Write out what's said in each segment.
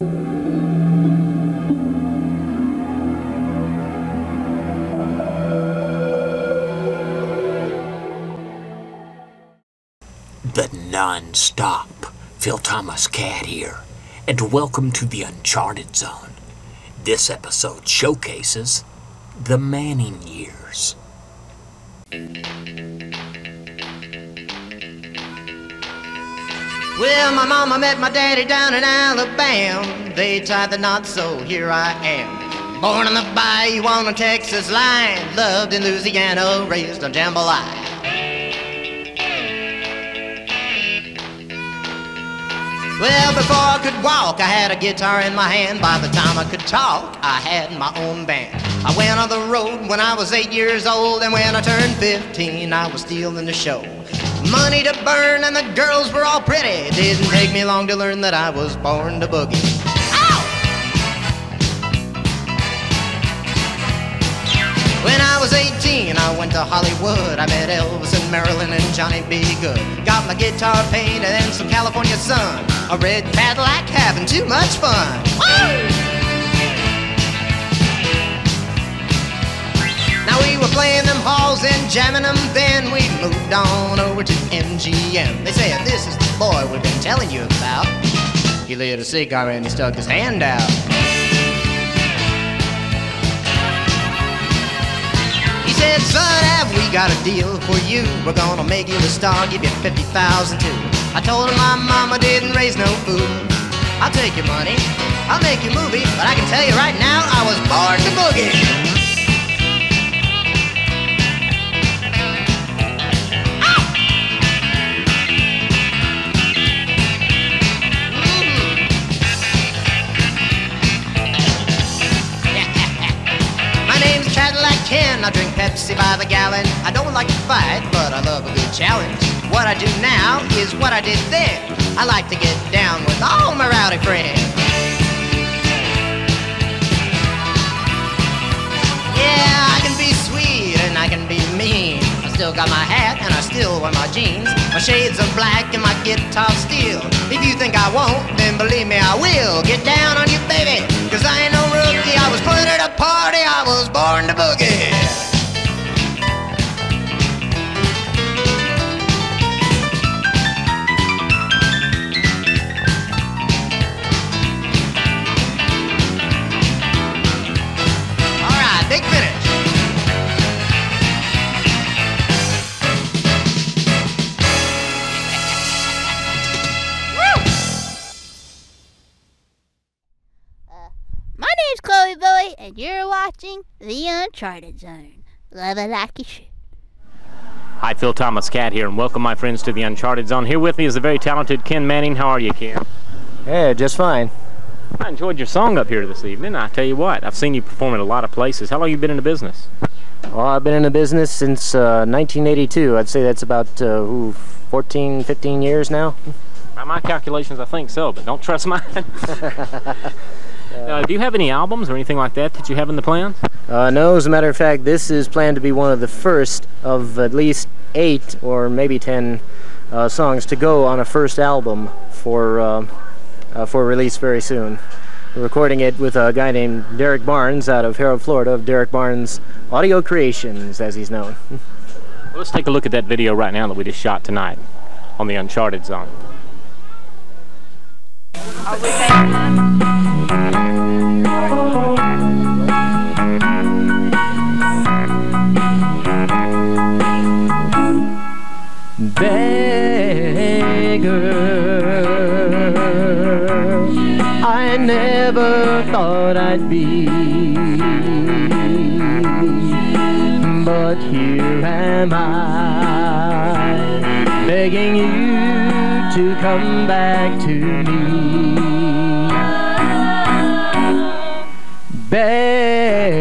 The non-stop Phil Thomas Cat here, and welcome to the Uncharted Zone. This episode showcases the Manning years. Well, my mama met my daddy down in Alabama. They tied the knot, so here I am. Born on the bayou on the Texas line. Loved in Louisiana, raised on jambalaya. Well, before I could walk, I had a guitar in my hand. By the time I could talk, I had my own band. I went on the road when I was eight years old, and when I turned 15, I was stealing the show. Money to burn, and the girls were all pretty. Didn't take me long to learn that I was born to boogie. Ow! When I was 18, I went to Hollywood. I met Elvis and Marilyn and Johnny B. Goode. Got my guitar painted and some California sun. A red Cadillac having too much fun. Woo! Now we were playing them halls and jamming them, then we moved on over to MGM. They said, This is the boy we've been telling you about. He lit a cigar and he stuck his hand out. He said, Son, have we got a deal for you? We're gonna make you a star, give you 50,000 too. I told him my mama didn't raise no fool. I'll take your money, I'll make your movie, but I can tell you right now, I was born to boogie. Pepsi by the gallon. I don't like to fight, but I love a good challenge. What I do now is what I did then. I like to get down with all my rowdy friends. Yeah, I can be sweet and I can be mean. I still got my hat and I still wear my jeans. My shades are black and my guitar steel. If you think I won't, then believe me, I will. Get down on you, baby, cause I ain't no rookie. I was put at a party, I was born to boogie. Watching The Uncharted Zone. Love it like you should. Hi, Phil Thomas Cat here, and welcome my friends to the Uncharted Zone. Here with me is the very talented Ken Manning. How are you, Ken? Yeah, just fine. I enjoyed your song up here this evening. I tell you what, I've seen you perform at a lot of places. How long you been in the business? Well, I've been in the business since uh, 1982. I'd say that's about uh, ooh, 14, 15 years now. By my calculations, I think so, but don't trust mine. uh, do you have any albums or anything like that that you have in the plans? Uh, no, as a matter of fact, this is planned to be one of the first of at least eight or maybe ten uh, songs to go on a first album for uh, uh, for release very soon. We're recording it with a guy named Derek Barnes out of Harold, Florida, of Derek Barnes Audio Creations, as he's known. Well, let's take a look at that video right now that we just shot tonight on the Uncharted Zone. Never thought I'd be. But here am I, begging you to come back to me. Beggar,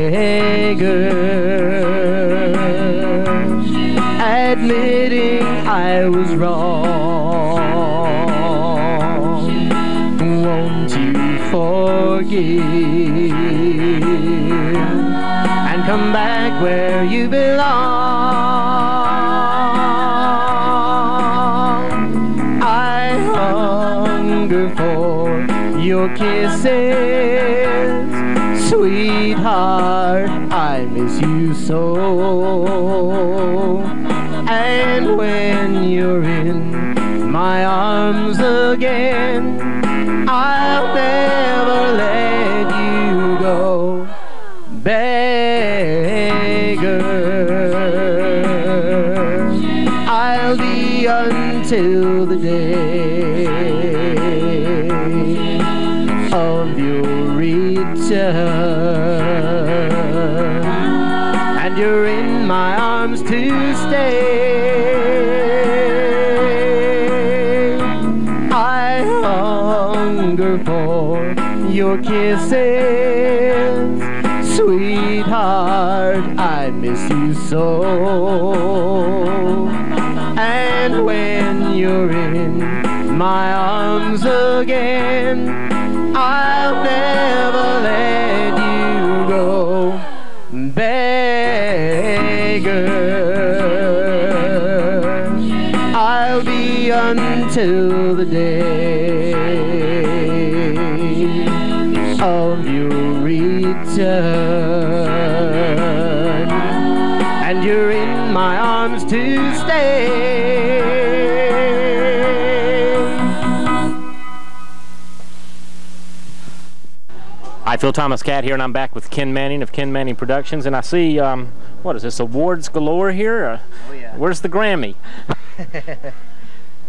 where you belong? Stay. I hunger for your kisses. Sweetheart, I miss you so. And when you're in my arms again, I'll never until the day of your return. And you're in my arms to stay. Hi, Phil Thomas Cat here, and I'm back with Ken Manning of Ken Manning Productions, and I see, um, what is this, awards galore here? Uh, Oh, yeah. Where's the Grammy?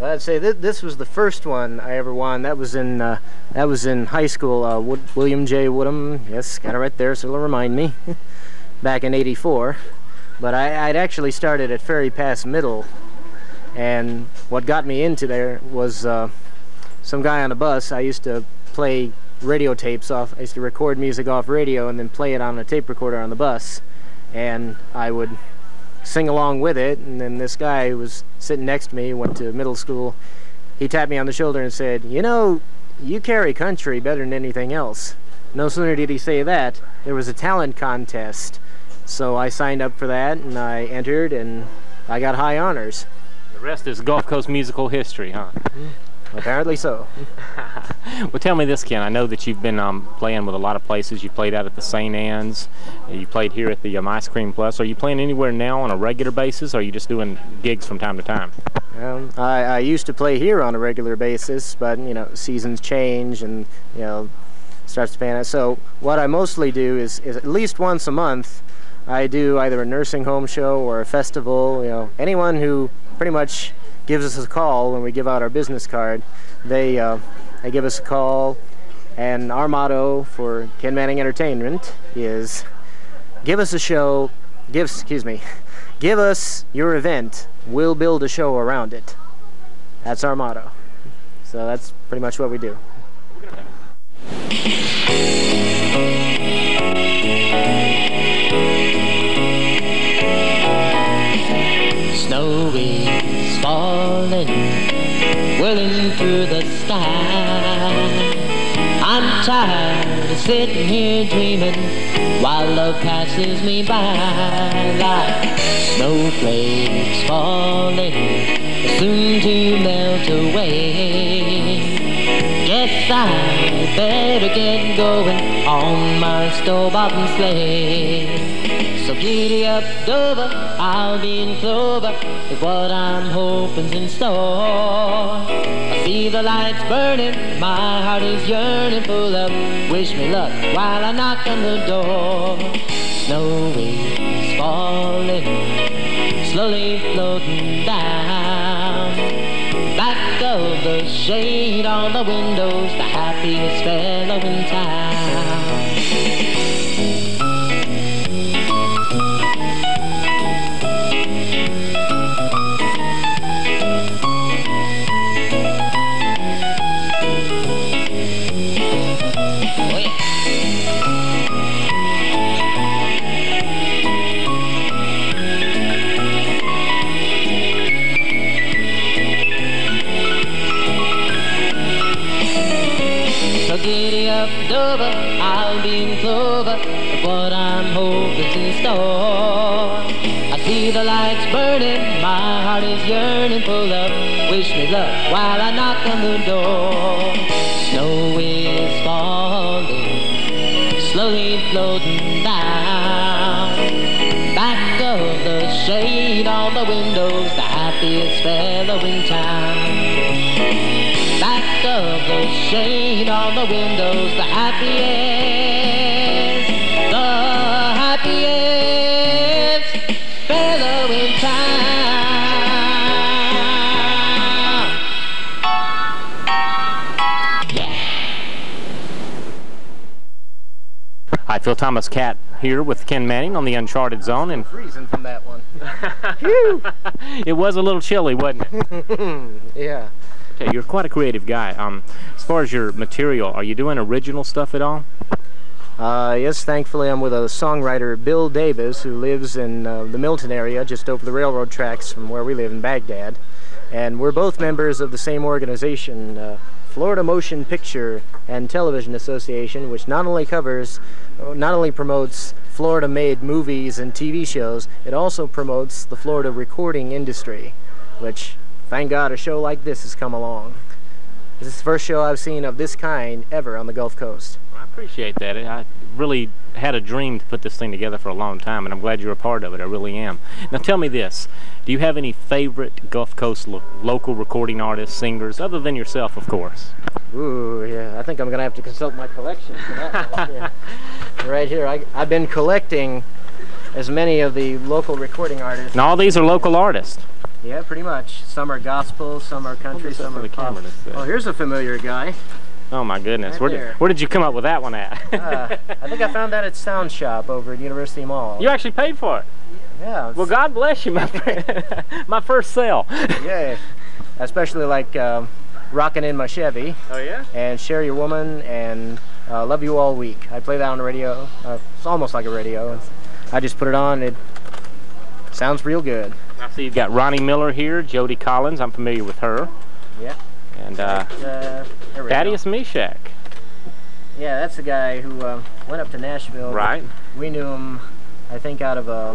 I'd say th- this was the first one I ever won. That was in uh, that was in high school. Uh, Wood- William J. Woodham, yes, got it right there, so it'll remind me. Back in '84, but I, I'd actually started at Ferry Pass Middle, and what got me into there was uh, some guy on a bus. I used to play radio tapes off. I used to record music off radio and then play it on a tape recorder on the bus, and I would sing along with it. And then this guy who was sitting next to me, went to middle school. He tapped me on the shoulder and said, "You know, you carry country better than anything else." No sooner did he say that, there was a talent contest. So I signed up for that and I entered and I got high honors. The rest is Gulf Coast musical history, huh? Mm-hmm. Apparently so. Well, tell me this, Ken. I know that you've been um, playing with a lot of places. You played out at the St. Anne's. You played here at the um, Ice Cream Plus. Are you playing anywhere now on a regular basis, or are you just doing gigs from time to time? Um, I, I used to play here on a regular basis, but you know seasons change and you know starts to pan out. So what I mostly do is, is at least once a month, I do either a nursing home show or a festival. You know, anyone who pretty much gives us a call when we give out our business card, they uh, they give us a call, and our motto for Ken Manning Entertainment is give us a show, give excuse me, give us your event. We'll build a show around it. That's our motto. So that's pretty much what we do. Snow is falling, whirling through the sky. I'm tired of sitting here dreaming while love passes me by like snowflakes falling, soon to melt away. Guess I better get going on my store-bottom sleigh. Giddy up, Dover, I'll be in clover if what I'm hoping's in store. I see the lights burning, my heart is yearning full of wish me luck while I knock on the door. Snow is falling, slowly floating down. Back of the shade on the windows, the happiest fellow in town. Happiest fellow town. Back of the shade on the windows, the happiest, the happiest fellow in town. Hi, Phil Thomas Cat here with Ken Manning on the Uncharted Zone, and Freezing from that one. it was a little chilly, wasn't it? Yeah. Okay, you're quite a creative guy. Um, as far as your material, are you doing original stuff at all? Uh, yes, thankfully I'm with a songwriter, Bill Davis, who lives in uh, the Milton area, just over the railroad tracks from where we live in Bagdad. And we're both members of the same organization, uh, Florida Motion Picture and Television Association, which not only covers, not only promotes Florida-made movies and TV shows, it also promotes the Florida recording industry, which, thank God, a show like this has come along. This is the first show I've seen of this kind ever on the Gulf Coast. I appreciate that. I really had a dream to put this thing together for a long time, and I'm glad you're a part of it. I really am. Now, tell me this: Do you have any favorite Gulf Coast lo- local recording artists, singers, other than yourself, of course? Ooh, yeah. I think I'm gonna have to consult my collection for that Right here, I, I've been collecting as many of the local recording artists. And all these are local artists. Yeah, pretty much. Some are gospel, some are country, some are the pop. camera. Oh, here's a familiar guy. Oh my goodness! Right where, did, where did you come up with that one at? Uh, I think I found that at Sound Shop over at University Mall. you actually paid for it. Yeah. Well, God bless you, my friend. my first sale. Yeah. Especially like um, rocking in my Chevy Oh yeah. and share your woman and uh, love you all week. I play that on the radio. Uh, it's almost like a radio. I just put it on. It sounds real good. I see you've got Ronnie Miller here, Jody Collins. I'm familiar with her. Yeah. And uh, Uh, go. Thaddeus Meshach. Yeah, that's the guy who uh, went up to Nashville. Right. We knew him, I think, out of uh,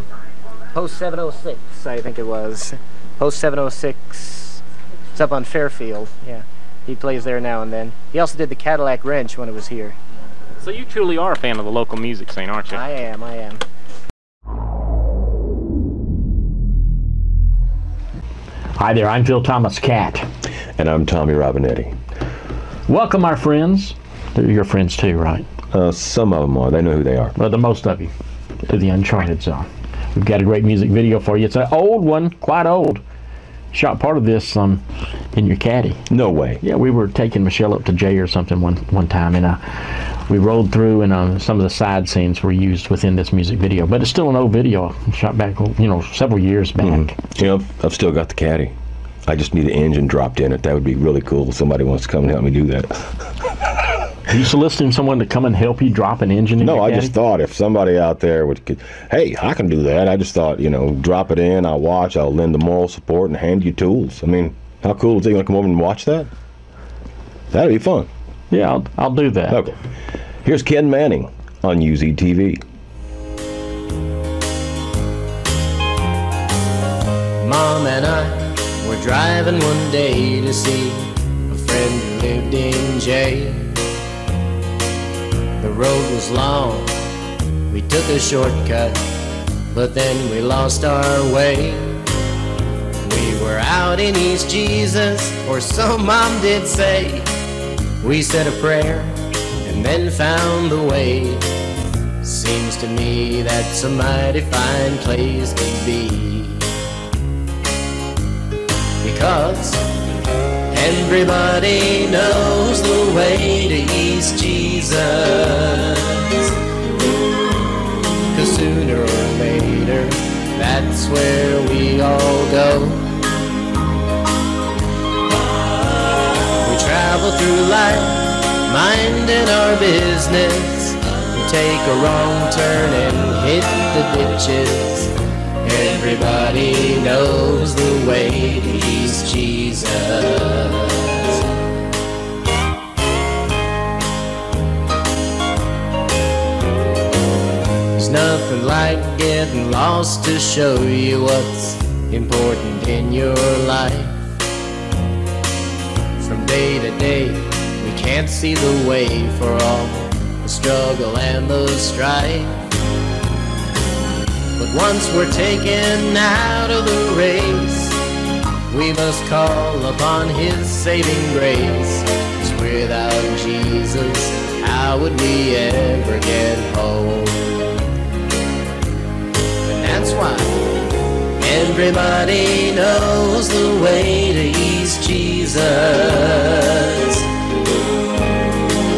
Post 706, I think it was. Post 706. It's up on Fairfield. Yeah. He plays there now and then. He also did the Cadillac Ranch when it was here. So you truly are a fan of the local music scene, aren't you? I am, I am. Hi there, I'm Phil Thomas Cat. And I'm Tommy Robinetti. Welcome, our friends. They're your friends too, right? Uh, some of them are. They know who they are. Well, the most of you, to the Uncharted Zone. We've got a great music video for you. It's an old one, quite old. Shot part of this um, in your caddy. No way. Yeah, we were taking Michelle up to Jay or something one one time, and uh, we rolled through, and um, some of the side scenes were used within this music video. But it's still an old video, shot back, you know, several years back. You know, I've still got the caddy. I just need the engine dropped in it. That would be really cool. if Somebody wants to come and help me do that. Are you soliciting someone to come and help you drop an engine in No, your I just thought if somebody out there would, could, hey, I can do that. I just thought, you know, drop it in. I'll watch. I'll lend the moral support and hand you tools. I mean, how cool is it? going to come over and watch that? That'd be fun. Yeah, I'll, I'll do that. Okay. Here's Ken Manning on UZTV. Mom and I were driving one day to see a friend who lived in jail. The road was long, we took a shortcut, but then we lost our way. We were out in East Jesus, or so Mom did say. We said a prayer and then found the way. Seems to me that's a mighty fine place to be because everybody knows the way to East Jesus. Cause sooner or later, that's where we all go. We travel through life, minding our business. We take a wrong turn and hit the ditches. Everybody knows the way East Jesus. There's nothing like getting lost to show you what's important in your life. From day to day, we can't see the way for all the struggle and the strife. But once we're taken out of the race, we must call upon His saving grace. 'Cause without Jesus, how would we ever get home? And that's why everybody knows the way to East Jesus.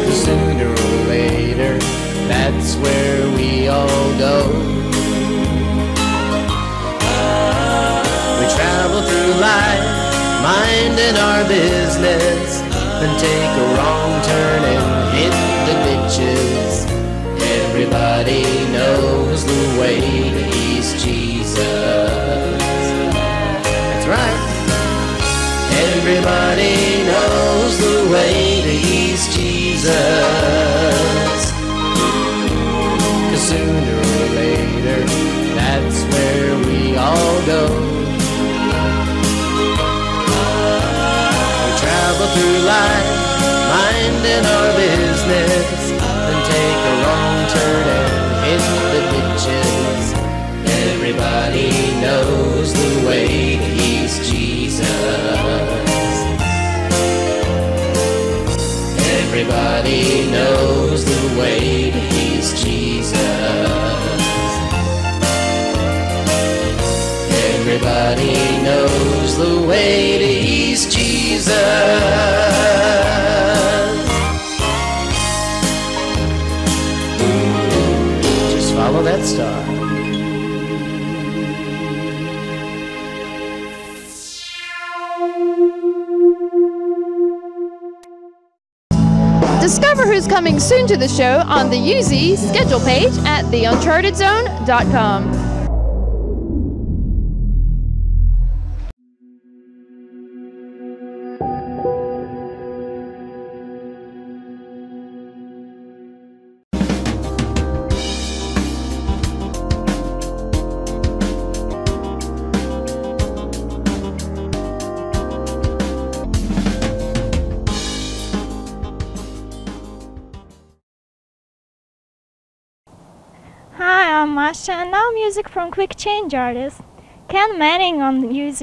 'Cause sooner or later, that's where we all go. Travel through life, minding our business, then take a wrong turn and hit the ditches. Everybody knows the way to East Jesus. That's right. Everybody knows the way to East Jesus. Cause sooner or later, that's where we all go. Through life, minding our business, then take a wrong turn and hit the ditches. Everybody knows the way East Jesus. Everybody knows the way East Jesus. Everybody knows the way to East Jesus. Just follow that star. Discover who's coming soon to the show on the UZ schedule page at theunchartedzone.com. and now music from Quick Change artist Ken Manning on UZ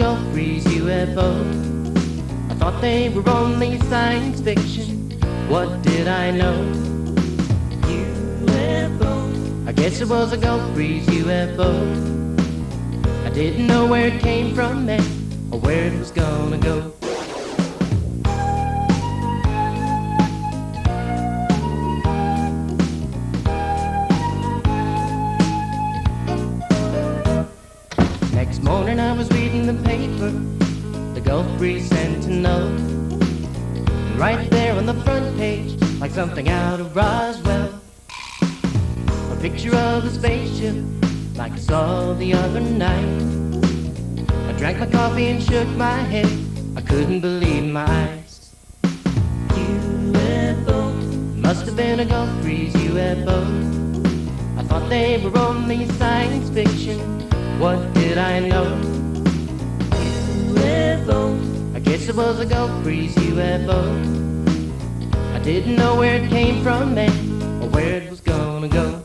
must have Gulf Breeze UFO. I thought they were only science fiction. What did I know? UFO. I guess it was a Gulf Breeze UFO. I didn't know where it came from or where it was gonna go. Breeze Sentinel. Right there on the front page, like something out of Roswell, a picture of a spaceship, like I saw the other night. I drank my coffee and shook my head, I couldn't believe my eyes. UFO must have been a Gulf Breeze UFO. I thought they were only science fiction. What did I know? Guess it was a Gulf Breeze UFO. I didn't know where it came from and or where it was gonna go.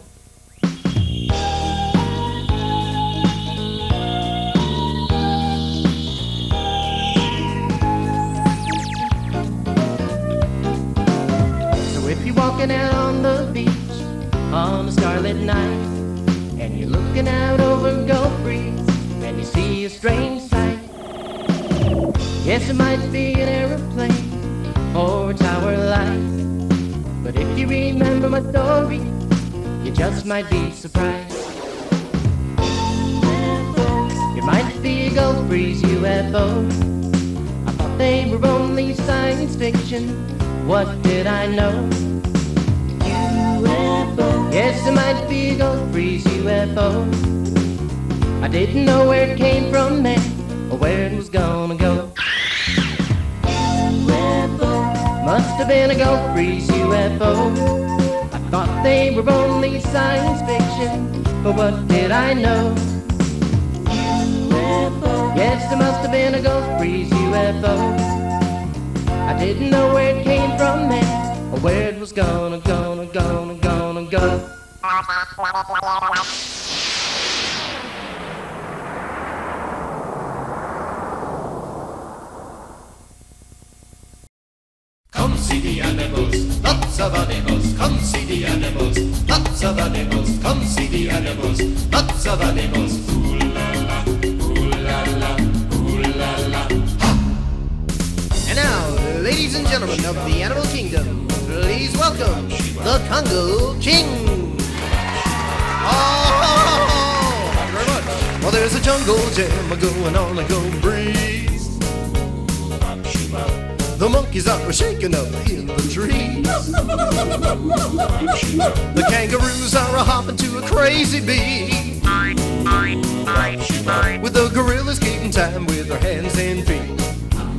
So if you're walking out on the beach on a starlit night, and you're looking out over Gulf Breeze, and you see a strange. Yes, it might be an aeroplane or a tower light, but if you remember my story, you just might be surprised. It might be a Gulf Breeze UFO. I thought they were only science fiction. What did I know? UFO. Yes, it might be a Gulf Breeze UFO. I didn't know where it came from, man, been a Gulf Breeze UFO. I thought they were only science fiction, but what did I know? UFO. Yes, it must have been a Gulf Breeze UFO. I didn't know where it came from, man, or where it was gonna, gonna, gonna, gonna go. See the animals, lots of animals. And now, ladies and gentlemen of the animal kingdom, please welcome the Congo King. Oh, thank you very much. Well, there's a jungle jam going on a go breeze. The monkeys are shaking up in the trees. The kangaroos are a hopping to a crazy beat. With the gorillas keeping time with their hands and feet.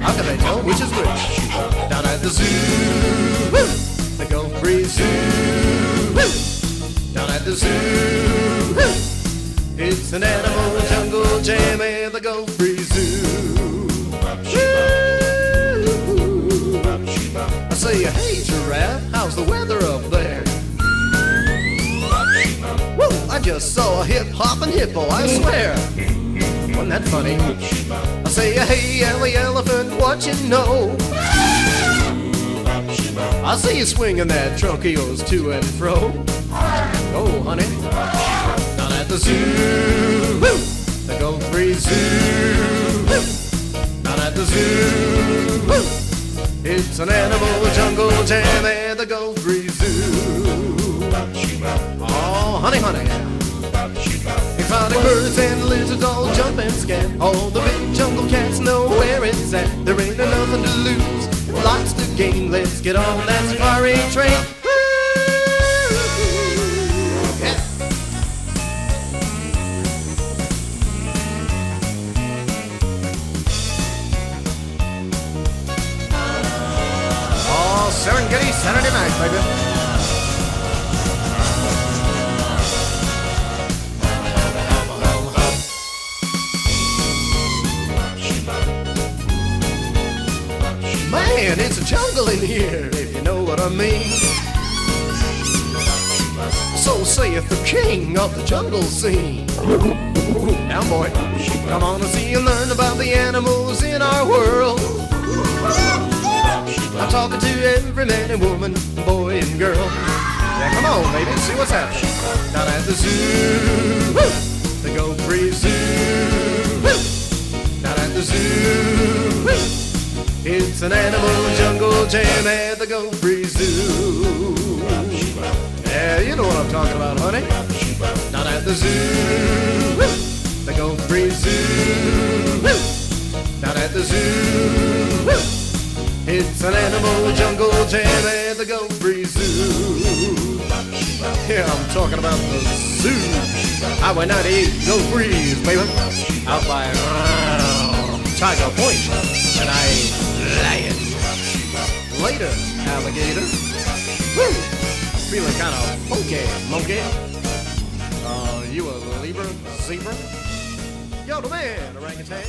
How can they tell which is which? Down at the zoo, woo, the Gulf Breeze Zoo. Woo, down at the zoo, woo, it's an animal jungle jam at the Gulf Breeze Zoo. The weather up there? Woo, I just saw a hip hopping hippo, I swear. Wasn't that funny? I say, hey, Ellie elephant, what you know? I see you swinging that trunk of yours to and fro. Oh, honey, down at the zoo, woo, the Gulf Breeze Zoo, woo, down at the zoo, woo. It's an animal jungle jam at the Gulf Breeze Zoo. Oh, honey, honey. Exotic birds and lizards all jump and scan. All the big jungle cats know where it's at. There ain't nothing to lose, lots to gain. Let's get on that safari train. Saturday night, baby. Man, it's a jungle in here, if you know what I mean. So saith the king of the jungle scene. Now, boy, come on and see and learn about the animals in our world. I'm talking to every man and woman, boy and girl. Yeah, come on, baby, see what's happening. Down at the zoo, woo, the Gulf Breeze Zoo. Woo, down at the zoo, woo, it's an animal jungle jam at the Gulf Breeze Zoo. Yeah, you know what I'm talking about, honey. Down at the zoo, woo, the Gulf Breeze Zoo. Woo, down at the zoo, woo, it's an animal jungle jam at the Gulf Breeze Zoo. Yeah, I'm talking about the zoo. Highway 98, Gulf Breeze, baby. Out by uh, Tiger And I lying. Later, alligator. Woo! Feeling kind of funky, monkey. Uh, you a Libra, zebra? Yo, the man, orangutan.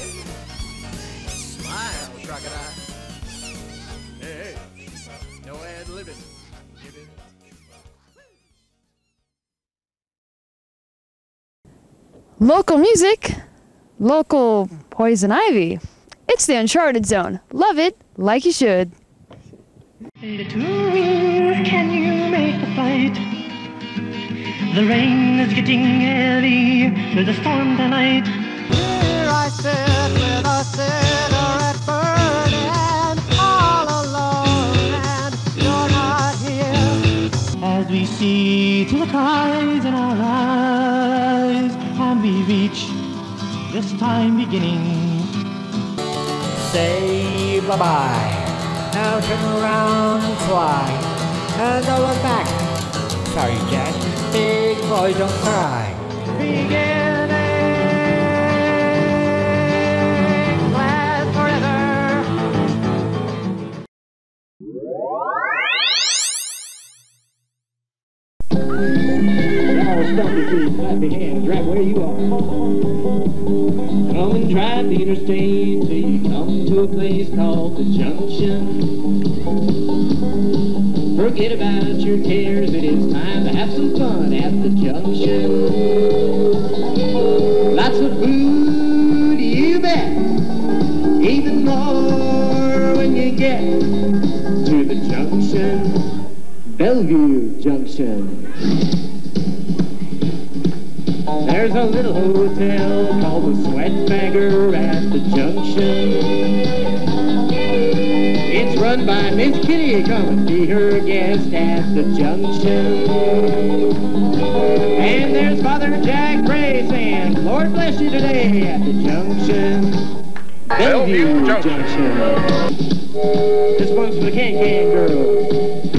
Smile, crocodile. Hey, hey, no ad living. Local music, local poison ivy. It's the Uncharted Zone. Love it like you should. Can you make the flight? The rain is getting heavy. There's a storm tonight. Here I sit with a cigarette burning see through the tides in our eyes, and we reach this time beginning. Say bye bye. Now turn around and fly. And look back. Sorry, Jack. Big boy, don't cry. Beginning, stop your clapping hands right where you are. Come and drive the interstate till you come to a place called the junction. Forget about your cares, it is time to have some fun at the junction. Lots of food, you bet. Even more when you get to the junction. Bellview Junction. There's a little hotel called the Sweatbagger at the junction. It's run by Miss Kitty. Come and be her guest at the junction. And there's Father Jack Gray saying, Lord bless you today at the junction. Bellview Junction. This one's for the Can-Can girls. Come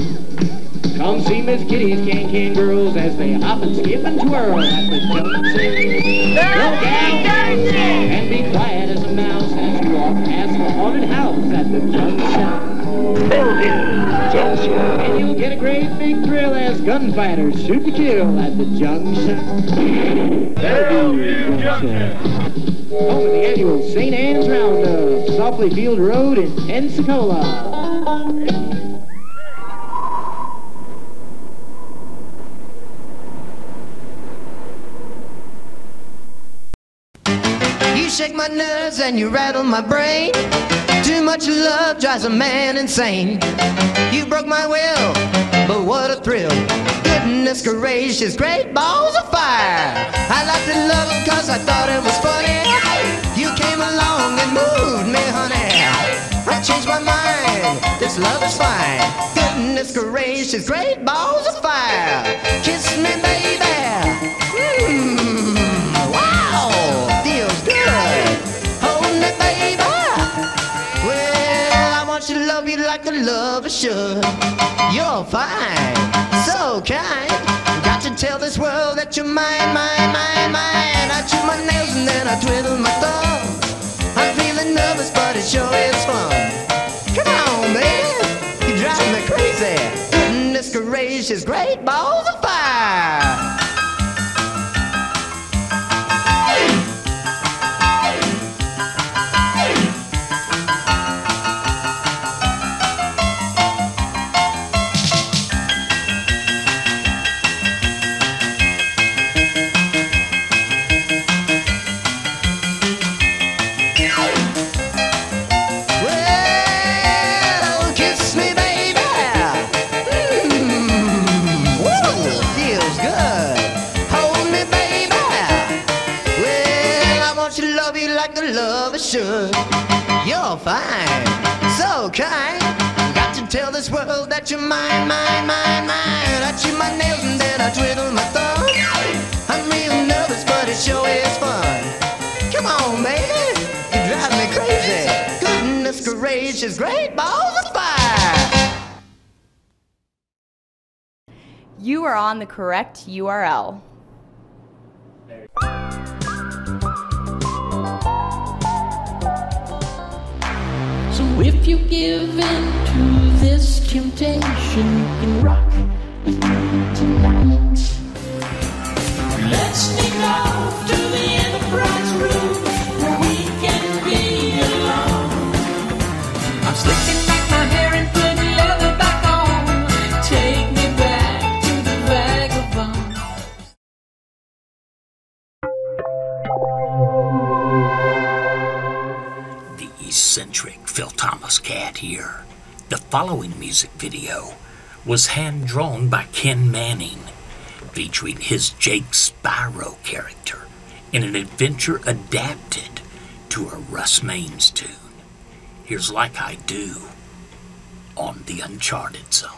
see Miss Kitty's Can-Can girls as they hop and skip and twirl at the junction. Look out and be quiet as a mouse as you walk past the haunted house at the junction. Junction. And you'll get a great big thrill as gunfighters shoot to kill at the junction. Bellview Junction. Home of the annual St. Anne's Roundup, Saufley Field Road in Pensacola. My nerves and you rattle my brain. Too much love drives a man insane. You broke my will, but what a thrill. Goodness gracious, great balls of fire. I liked to love cause I thought it was funny. You came along and moved me, honey. I changed my mind, this love is fine. Goodness gracious, great balls of fire. Kiss me, baby. Want you to love you like a lover should. You're fine, so kind. Got to tell this world that you're mine, mine, mine, mine. I chew my nails and then I twiddle my thumbs. I'm feeling nervous, but it sure is fun. Come on, baby, you drive me crazy. Goodness gracious, great balls of fire. Fine, so kind. Got to tell this world that you're mine, mine, mine, mine. I chew my nails and then I twiddle my thumbs. I'm real nervous, but it sure is fun. Come on, baby, you drive me crazy. Goodness gracious, great balls of fire. You are on the correct URL. If you give in to this temptation, you can rock tonight. Let's sneak off to the Enterprise Phil Thomas Cat here. The following music video was hand drawn by Ken Manning, featuring his Jake Spyro character in an adventure adapted to a Russ Maines tune. Here's Like I Do on the Uncharted Zone.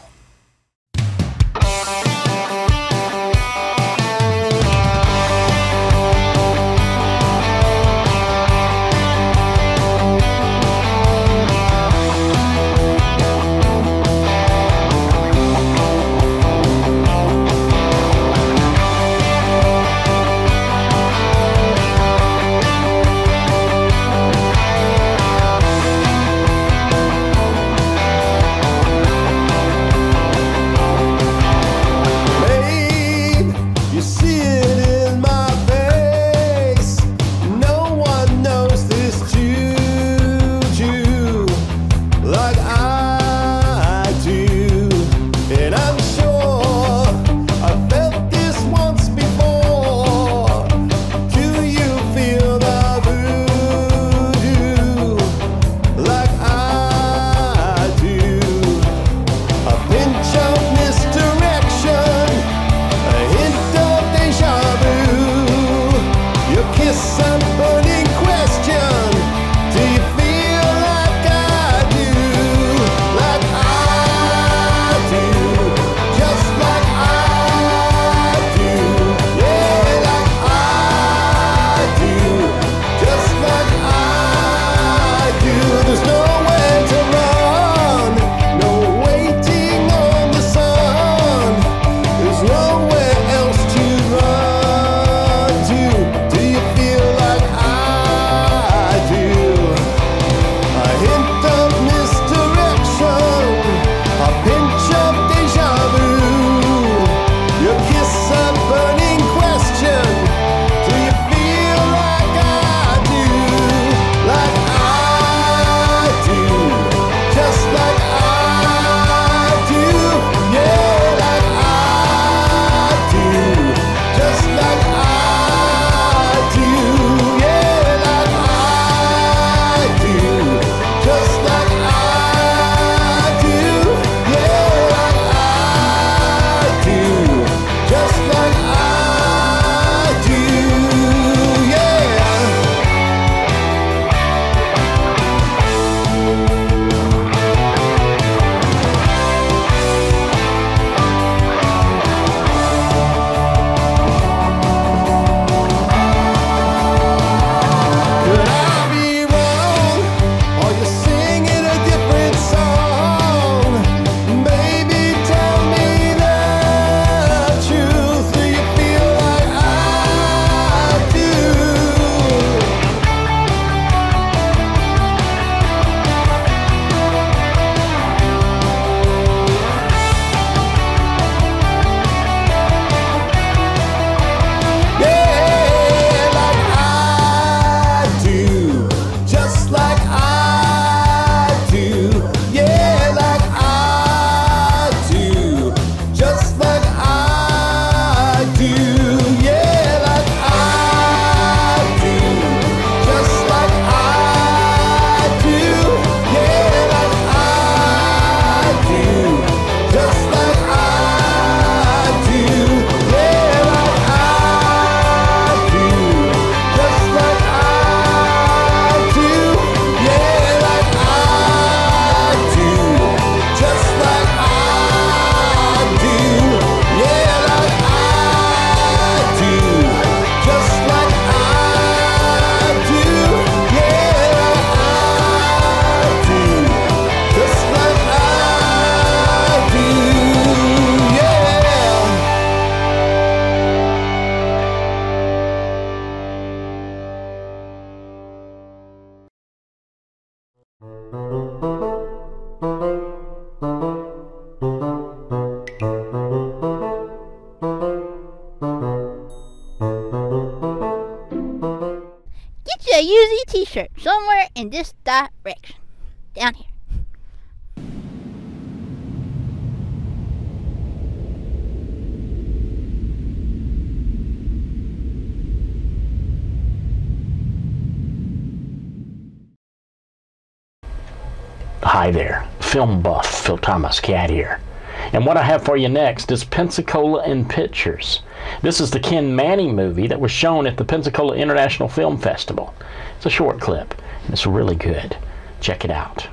Thomas Cat here. And what I have for you next is Pensacola in Pictures. This is the Ken Manning movie that was shown at the Pensacola International Film Festival. It's a short clip, and it's really good. Check it out.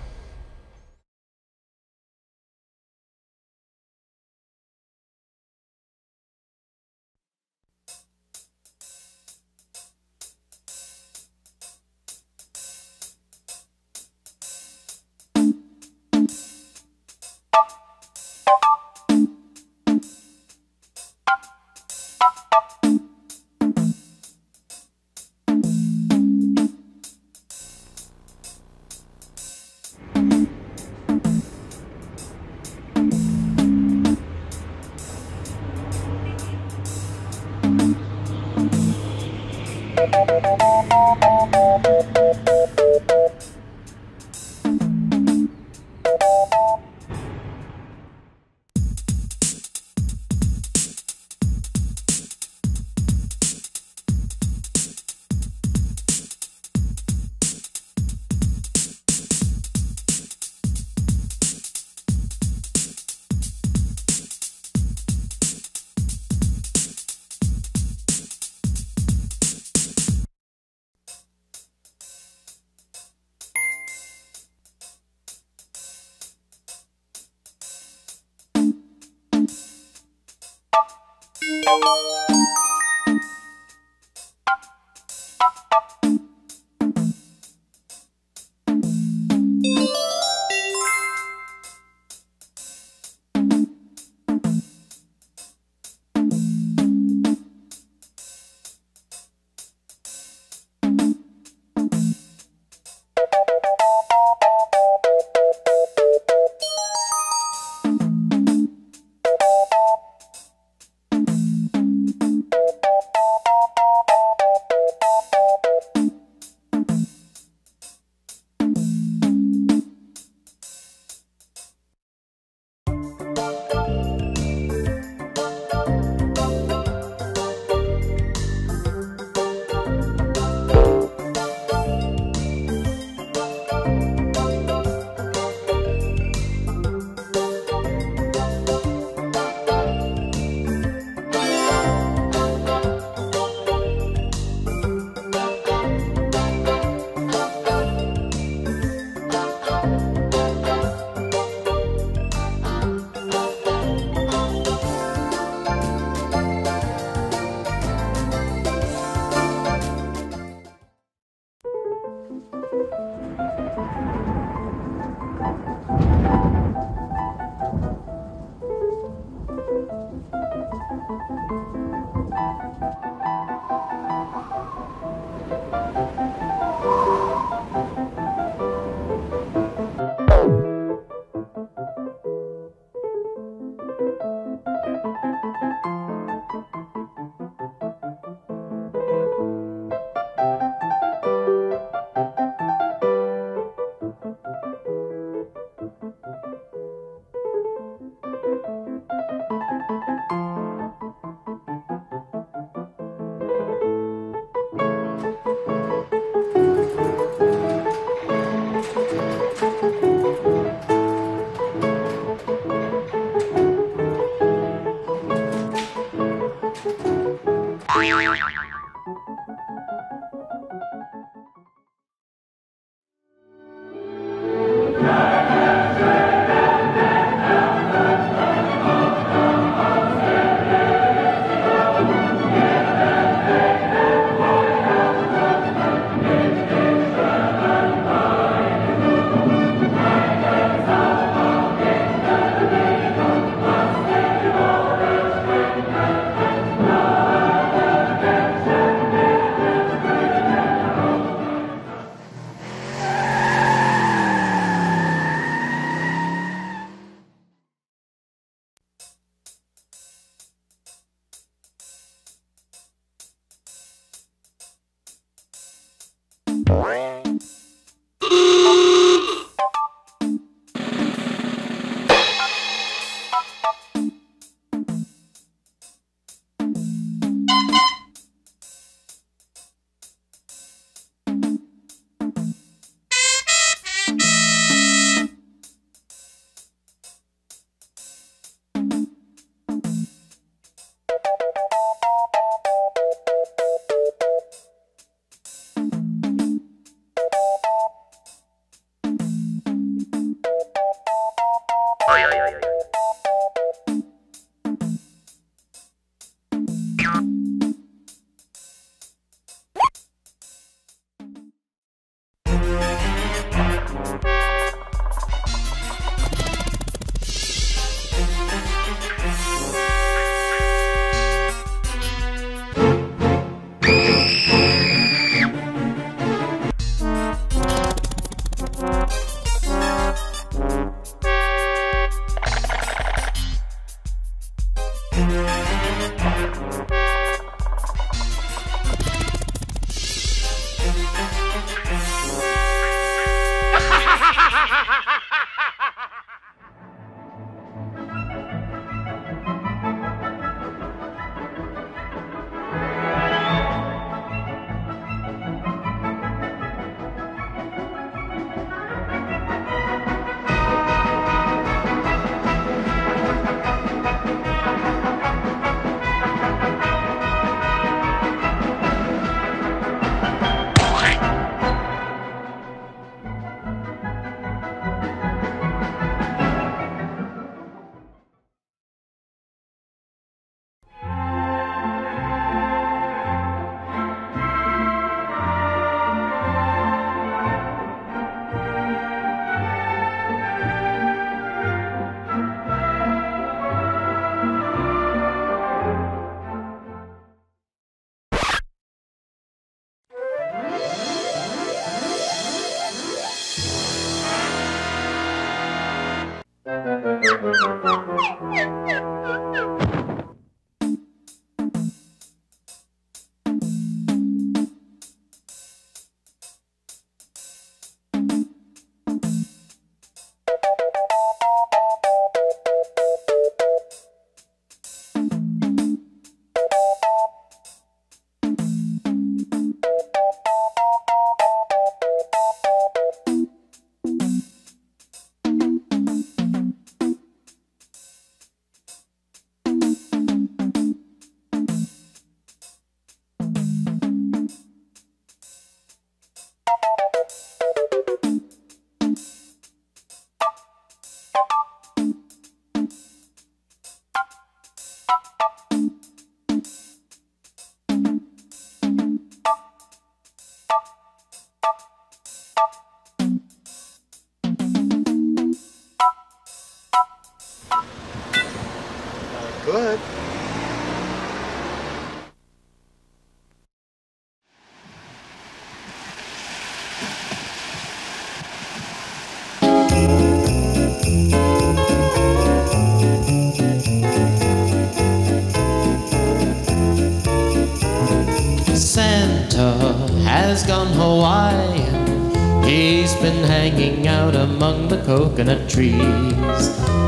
Has gone Hawaiian. He's been hanging out among the coconut trees.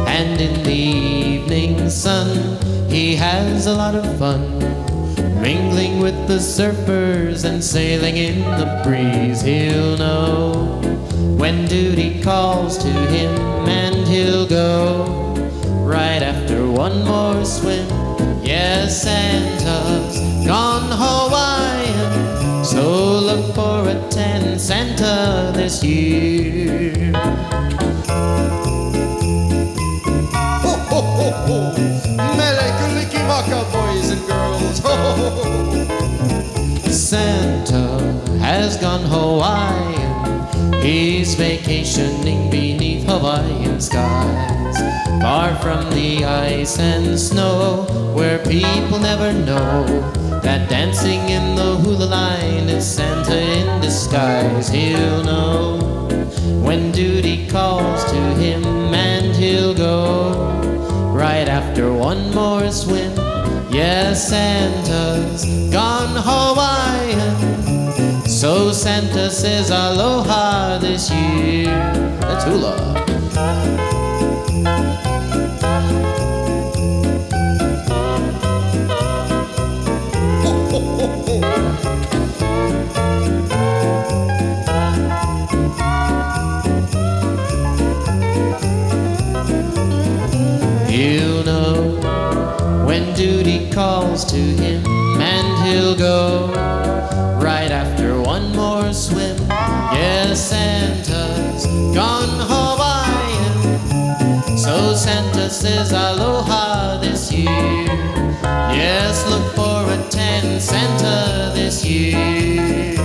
And in the evening sun, he has a lot of fun. Mingling with the surfers and sailing in the breeze. He'll know when duty calls to him, and he'll go right after one more swim. Yes, Santa's gone Hawaiian. So look for a ten Santa this year. Ho, ho, ho, ho. Mele Kalikimaka, boys and girls. Ho, ho, ho, ho. Santa has gone Hawaiian. He's vacationing beneath Hawaiian skies. Far from the ice and snow, where people never know that dancing in the hula line is Santa in disguise. He'll know when duty calls to him, and he'll go right after one more swim. Yes, Santa's gone Hawaiian. So Santa says aloha this year. That's hula. Him, and he'll go right after one more swim. Yes, Santa's gone Hawaiian. So Santa says aloha this year. Yes, look for a ten Santa this year.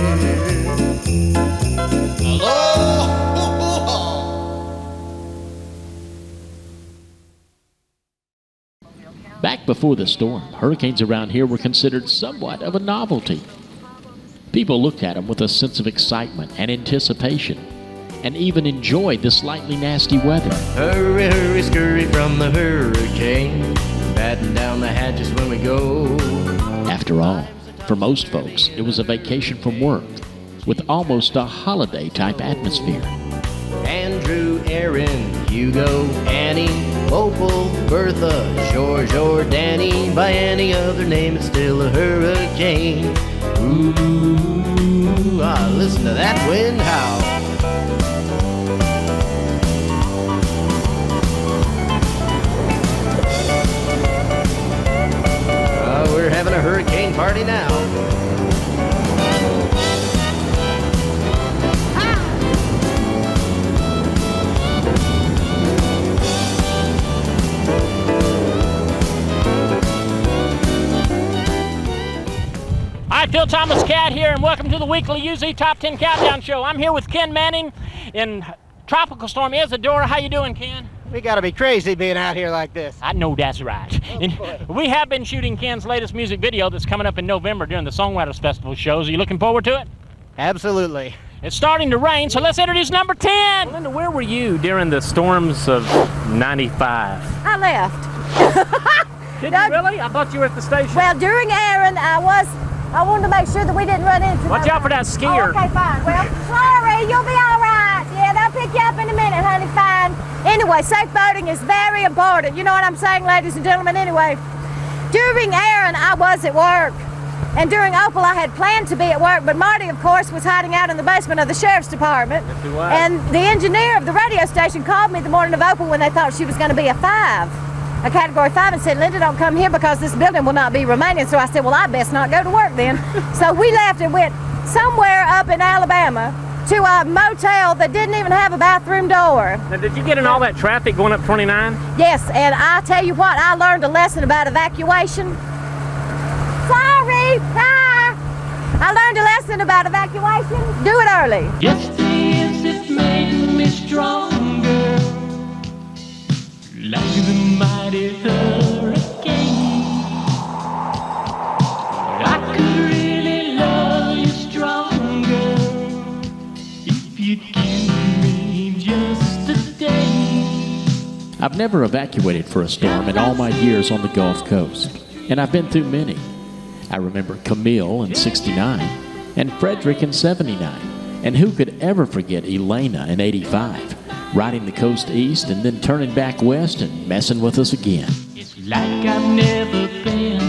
Back before the storm, hurricanes around here were considered somewhat of a novelty. People looked at them with a sense of excitement and anticipation, and even enjoyed the slightly nasty weather. Hurry, hurry, scurry from the hurricane. Batten down the hatches when we go. After all, for most folks, it was a vacation from work, with almost a holiday type atmosphere. Andrew, Erin, Hugo, Annie, Opal, Bertha, George, or Danny. By any other name, it's still a hurricane. Ooh, ah, listen to that wind howl. Ah, we're having a hurricane party now. Hi, Phil Thomas Cat here, and welcome to the weekly UZ Top 10 Countdown Show. I'm here with Ken Manning in Tropical Storm Isadora. How you doing, Ken? We gotta be crazy being out here like this. I know that's right. Oh, and we have been shooting Ken's latest music video that's coming up in November during the Songwriters Festival shows. Are you looking forward to it? Absolutely. It's starting to rain, so let's introduce number 10. Linda, where were you during the storms of 95? I left. Did you really? I thought you were at the station. Well, during Erin, I was. I wanted to make sure that we didn't run into. Watch out for that skier. Oh, okay, fine. Well, sorry, you'll be all right. Yeah, they'll pick you up in a minute, honey. Fine. Anyway, safe boating is very important. You know what I'm saying, ladies and gentlemen. Anyway, during Erin, I was at work. And during Opal, I had planned to be at work, but Marty, of course, was hiding out in the basement of the sheriff's department. Yes, he was. And the engineer of the radio station called me the morning of Opal when they thought she was going to be a five, a category five, and said, Linda, don't come here because this building will not be remaining. So I said, well, I best not go to work then. so we left and went somewhere up in Alabama to a motel that didn't even have a bathroom door. Now, did you get in all that traffic going up 29? Yes, and I tell you what, I learned a lesson about evacuation. Sorry, hi. I learned a lesson about evacuation. Do it early. Yesterday it made me stronger, like the mighty hurricane. I could really love you stronger if you'd give me just a day. I've never evacuated for a storm in all my years on the Gulf Coast, and I've been through many. I remember Camille in 69 and Frederic in 79, and who could ever forget Elena in 85, riding the coast east and then turning back west and messing with us again. It's like I've never been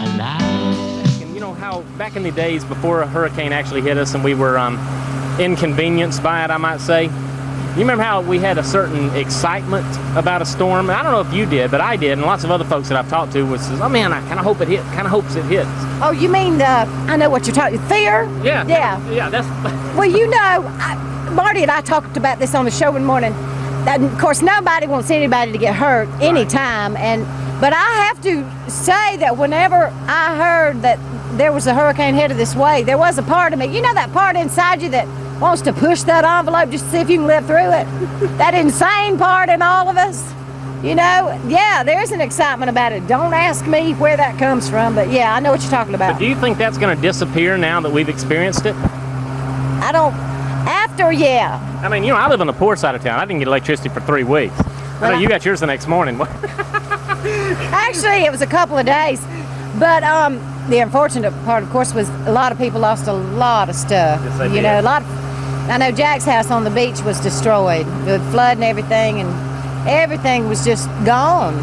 alive. And you know how back in the days before a hurricane actually hit us and we were um, inconvenienced by it, I might say. You remember how we had a certain excitement about a storm? I don't know if you did, but I did, and lots of other folks that I've talked to was, says, "Oh man, I kind of hope it hit. Kind of hopes it hits." Oh, you mean the? I know what you're talking. Fear? Yeah. Yeah. Yeah. That's. Well, you know, I, Marty and I talked about this on the show one morning. That, of course, nobody wants anybody to get hurt anytime, and but I have to say that whenever I heard that there was a hurricane headed this way, there was a part of me, you know, that part inside you that wants to push that envelope just to see if you can live through it. that insane part in all of us. You know, yeah, there's an excitement about it. Don't ask me where that comes from, but yeah, I know what you're talking about. But do you think that's going to disappear now that we've experienced it? I don't. Yeah. I mean, you know, I live on the poor side of town. I didn't get electricity for three weeks. Know you got yours the next morning. Actually, it was a couple of days. But um, the unfortunate part, of course, was a lot of people lost a lot of stuff. Yes, they you did. know, a lot. Of, I know Jack's house on the beach was destroyed, the flood and everything, and everything was just gone.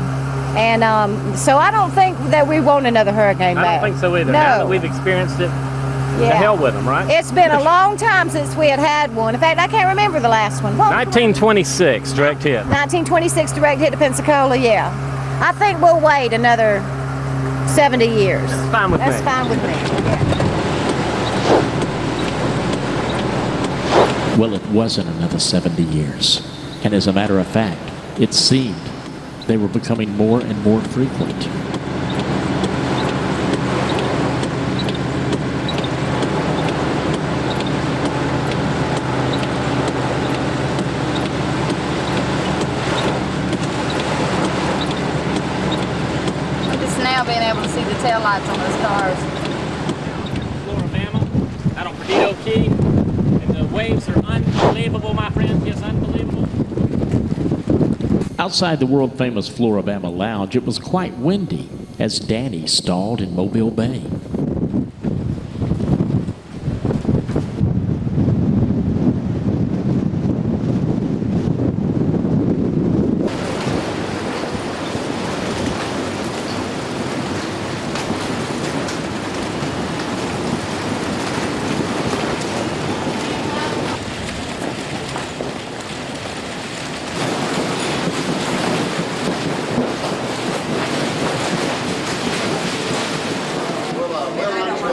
And um, so I don't think that we want another hurricane I back. don't think so either. No. Now that we've experienced it, Yeah. to hell with them, right? It's been a long time since we had had one. In fact, I can't remember the last one. What- 1926, direct hit. 1926 direct hit to Pensacola, yeah. I think we'll wait another 70 years. That's fine with That's me. That's fine with me. Well, it wasn't another 70 years. And as a matter of fact, it seemed they were becoming more and more frequent. I'm just now being able to see the tail lights on those cars. Flora-Bama, out on Perdido Key. And the waves are unbelievable, my friends. Yes, unbelievable. Outside the world famous Flora-Bama Lounge, it was quite windy as Danny stalled in Mobile Bay.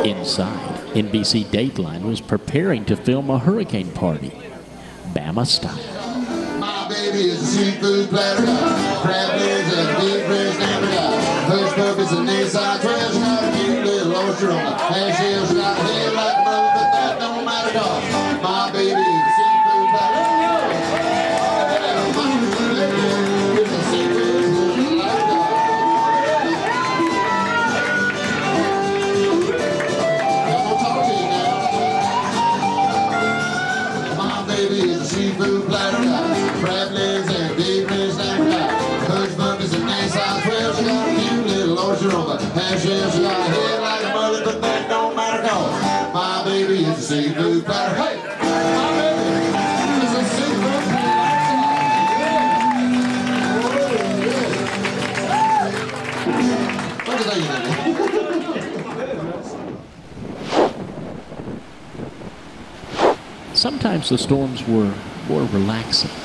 Inside, NBC Dateline was preparing to film a hurricane party, Bama style. My baby is a seafood platter. Crab legs and trails. Got a cute little oyster on the. Got a head like a but that don't matter like a mullet, but that don't matter 'cause my baby is a seafood platter. Hey, Sometimes the storms were more relaxing.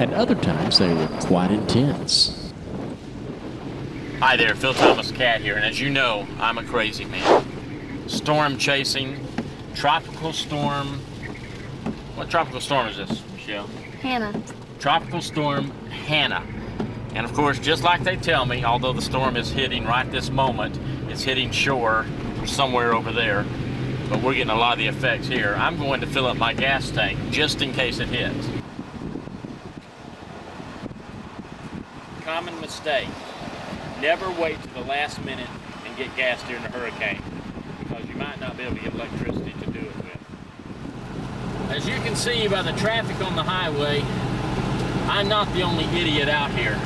At other times, they were quite intense. Hi there, Phil Thomas Cat here, and as you know, I'm a crazy man. Storm chasing, tropical storm. What tropical storm is this, Michelle? Hannah. Tropical storm Hannah. And of course, just like they tell me, although the storm is hitting right this moment, it's hitting shore somewhere over there, but we're getting a lot of the effects here. I'm going to fill up my gas tank just in case it hits. Common mistake. Never wait to the last minute and get gas during a hurricane because you might not be able to get electricity to do it with. As you can see by the traffic on the highway, I'm not the only idiot out here.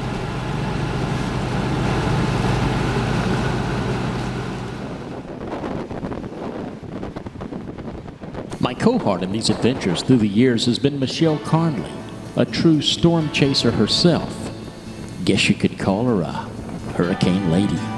My cohort in these adventures through the years has been Michelle Carnley, a true storm chaser herself. Guess you could call her a hurricane lady.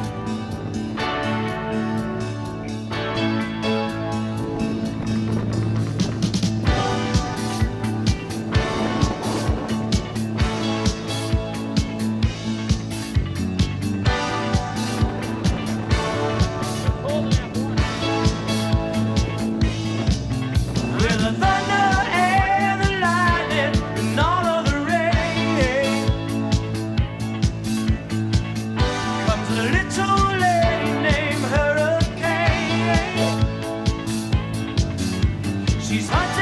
She's hunting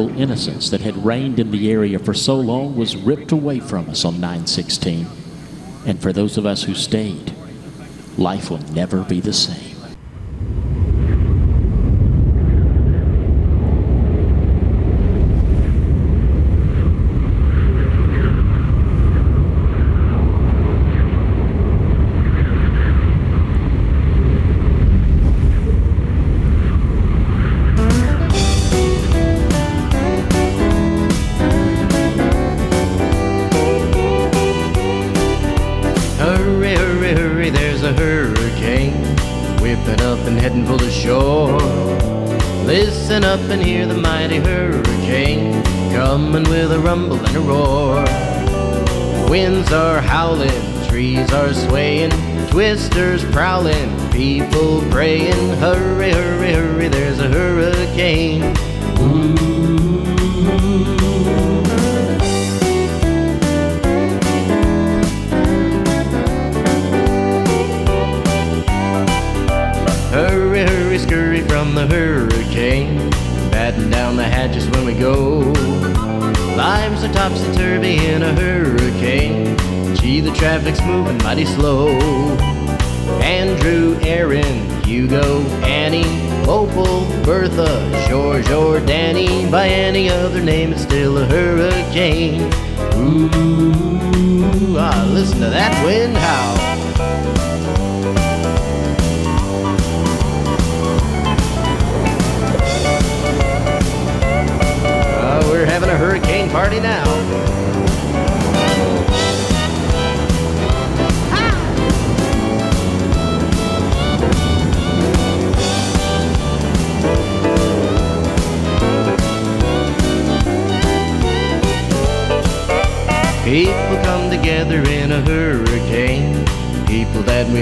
Innocence that had reigned in the area for so long was ripped away from us on 916. And for those of us who stayed, life will never be the same.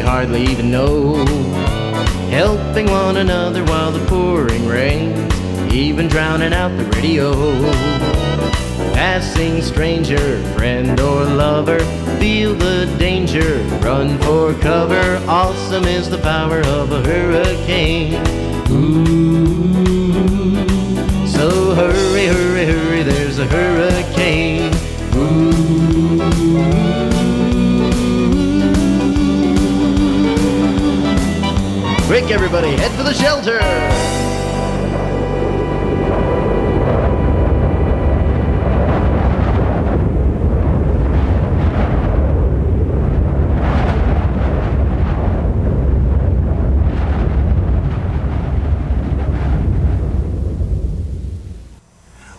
We hardly even know. Helping one another while the pouring rains. Even drowning out the radio. Passing stranger, friend or lover. Feel the danger, run for cover. Awesome is the power of a hurricane. Ooh. So hurry, hurry, hurry, there's a hurricane. Everybody, head for the shelter.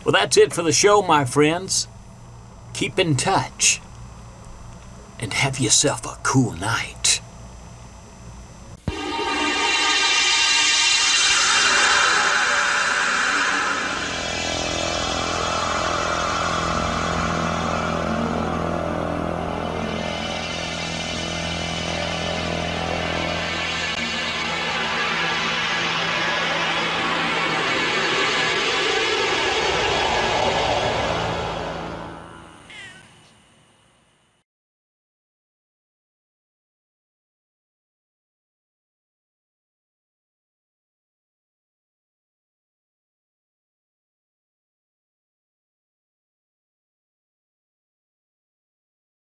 Well, that's it for the show, my friends. Keep in touch and have yourself a cool night.